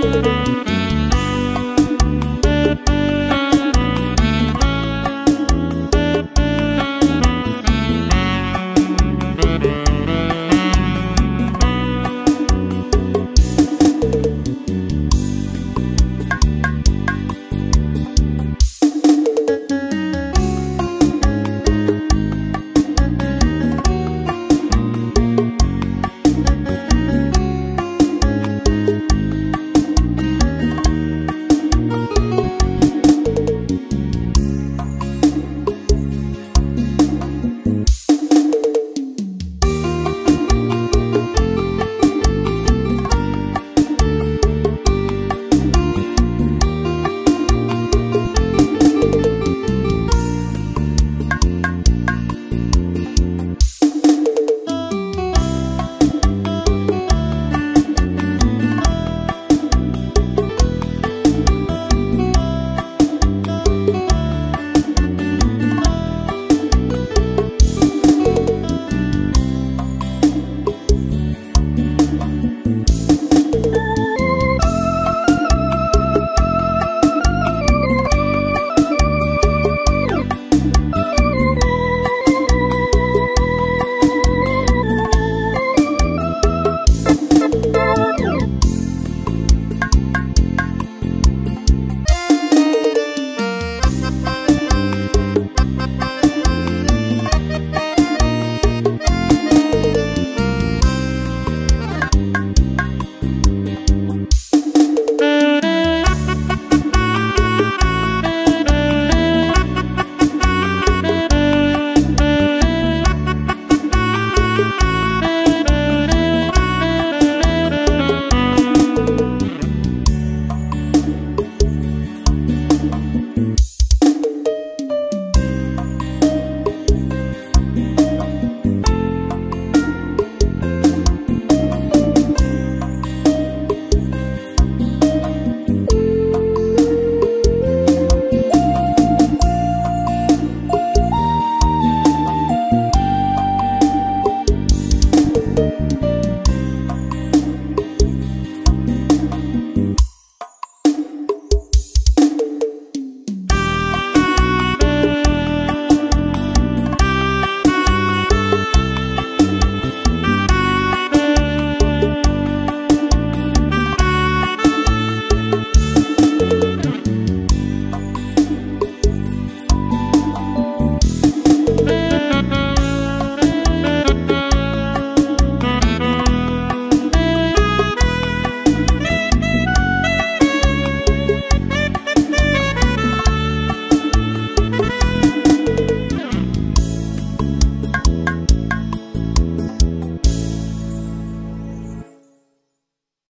Música You.